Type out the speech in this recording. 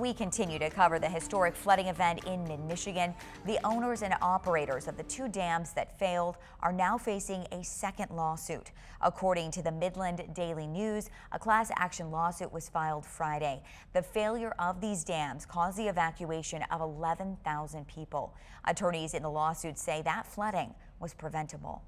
We continue to cover the historic flooding event in mid-Michigan. The owners and operators of the two dams that failed are now facing a second lawsuit. According to the Midland Daily News, a class action lawsuit was filed Friday. The failure of these dams caused the evacuation of 11,000 people. Attorneys in the lawsuit say that flooding was preventable.